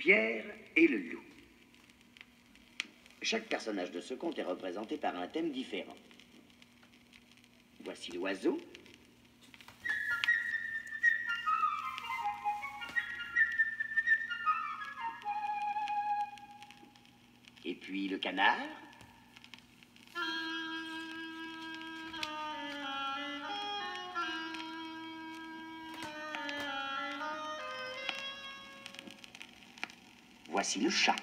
Pierre et le loup. Chaque personnage de ce conte est représenté par un thème différent. Voici l'oiseau. Et puis le canard. Voici le chat.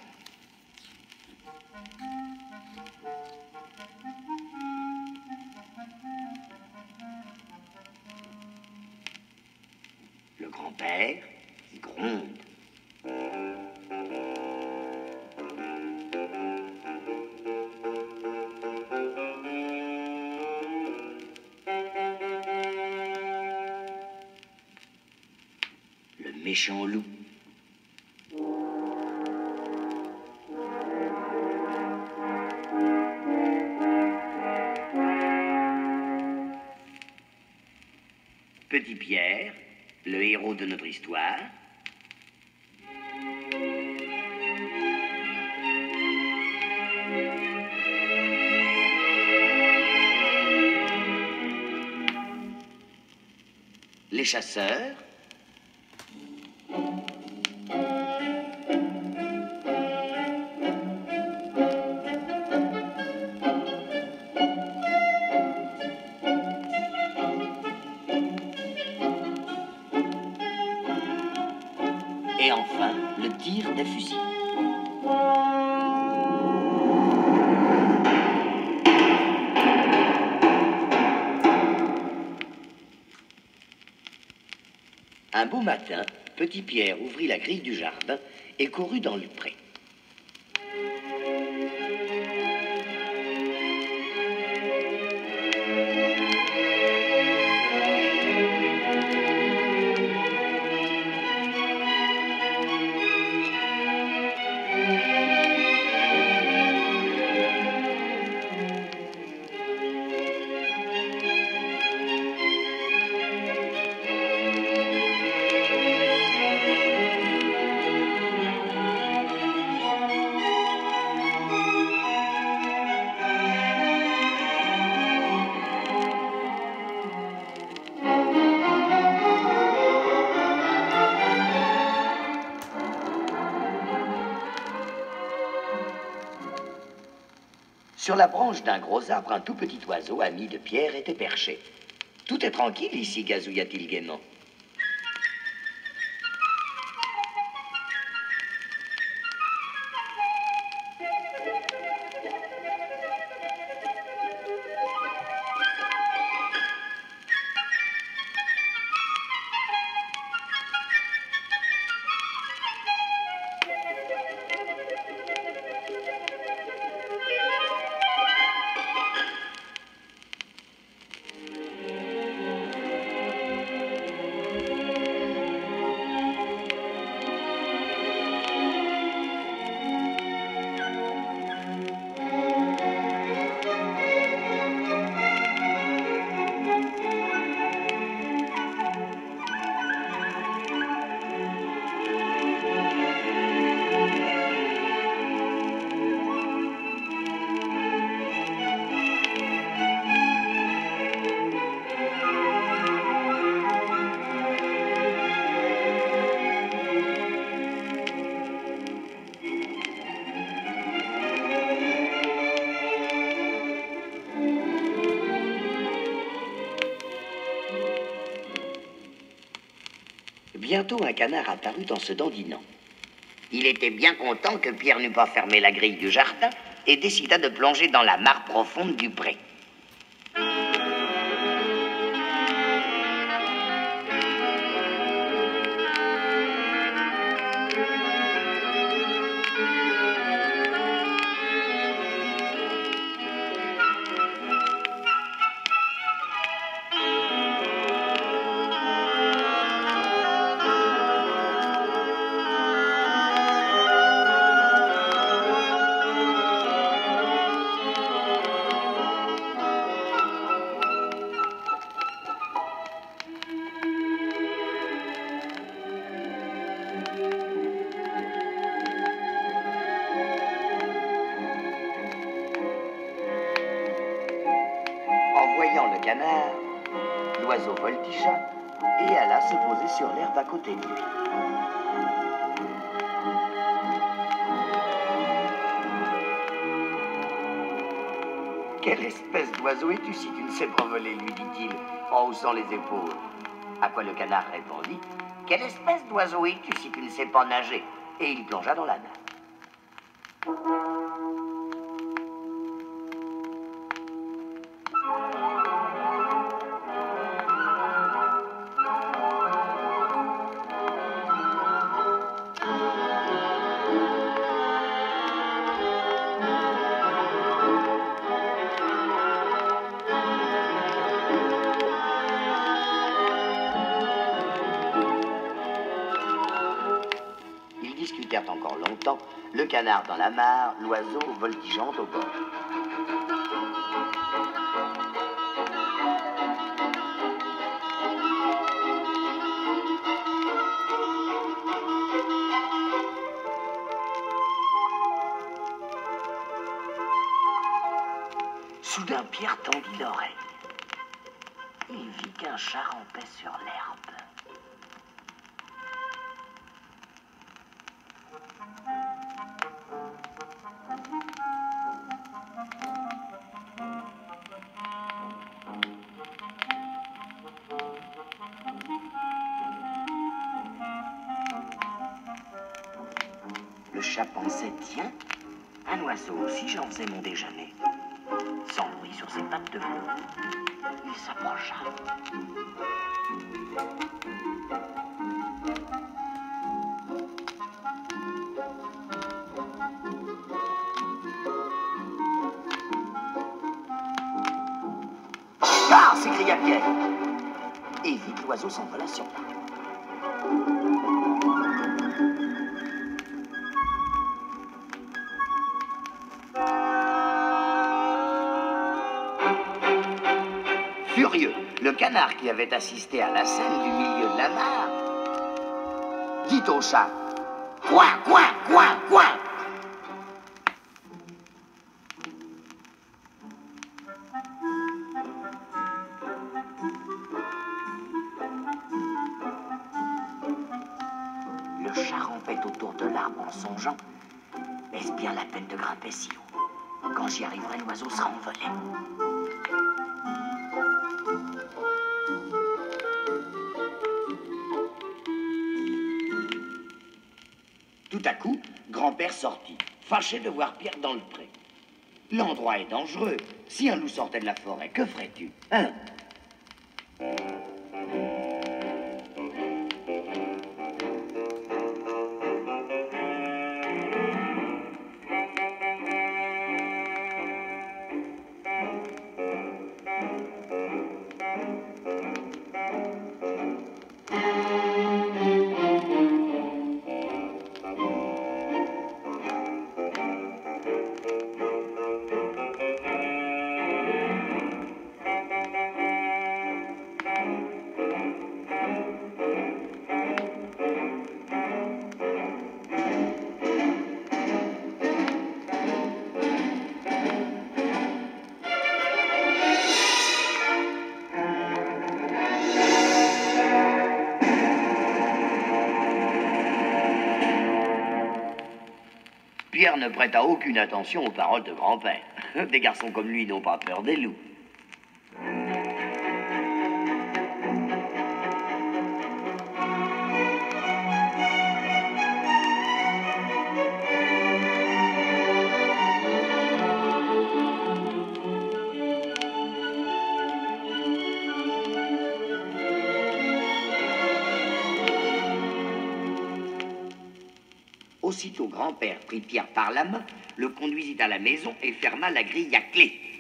Le grand-père qui gronde. Le méchant loup. Petit Pierre, le héros de notre histoire. Les chasseurs. Et enfin, le tir des fusils. Un beau matin, Petit Pierre ouvrit la grille du jardin et courut dans le pré. Sur la branche d'un gros arbre, un tout petit oiseau, ami de Pierre, était perché. Tout est tranquille ici, gazouilla-t-il gaiement. Bientôt un canard apparut en se dandinant. Il était bien content que Pierre n'eût pas fermé la grille du jardin et décida de plonger dans la mare profonde du pré. L'oiseau voltigea et alla se poser sur l'herbe à côté de lui. Quelle espèce d'oiseau es-tu si tu ne sais pas voler lui dit-il en haussant les épaules. À quoi le canard répondit Quelle espèce d'oiseau es-tu si tu ne sais pas nager? Et il plongea dans la mer. Canard dans la mare, l'oiseau voltigeant au bord. Soudain, Pierre tendit l'oreille. Il vit qu'un chat rampait sur l'herbe. Chat pensait, tiens, un oiseau aussi, j'en faisais mon déjeuner. Sans bruit sur ses pattes de velours, il s'approcha. Ah s'écria Pierre. Et vite l'oiseau s'envola sur. Furieux, le canard qui avait assisté à la scène du milieu de la mare. Dit au chat Quoi, quoi, quoi, quoi? Le chat rampait autour de l'arbre en songeant. Est-ce bien la peine de grimper si haut? Quand j'y arriverai, l'oiseau sera envolé. À coup, grand-père sortit, fâché de voir Pierre dans le pré. L'endroit est dangereux. Si un loup sortait de la forêt, que ferais-tu Hein? Pierre ne prêta aucune attention aux paroles de grand-père. Des garçons comme lui n'ont pas peur des loups. Aussitôt grand-père prit Pierre par la main, le conduisit à la maison et ferma la grille à clé.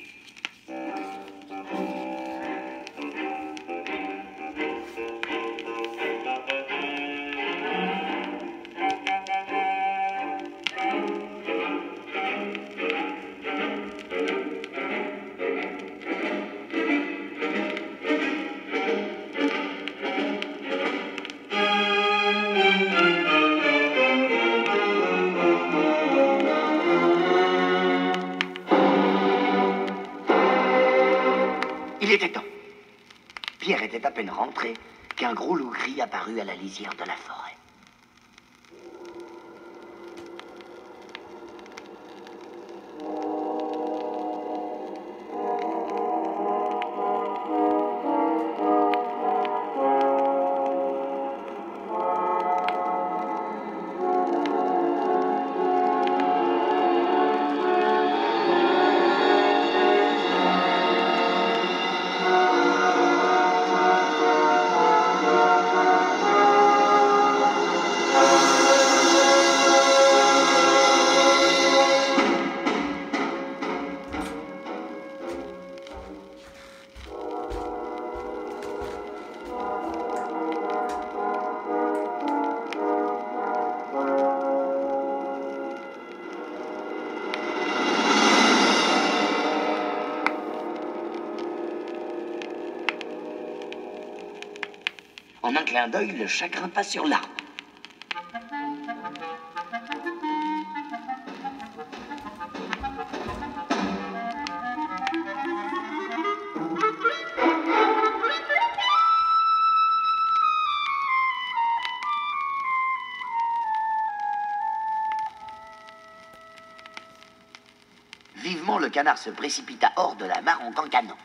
Gris apparut à la lisière de la forêt. En un clin d'œil, le chat grimpa sur l'arbre. Vivement, le canard se précipita hors de la mare en cancanant.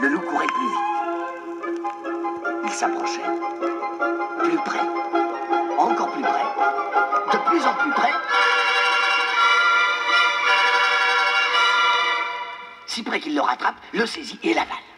Le loup courait plus vite. Il s'approchait. Plus près. Encore plus près. De plus en plus près. Si près qu'il le rattrape, le saisit et l'avale.